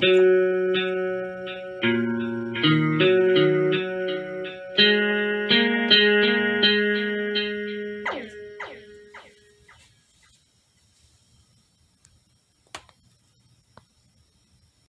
Mm-hmm.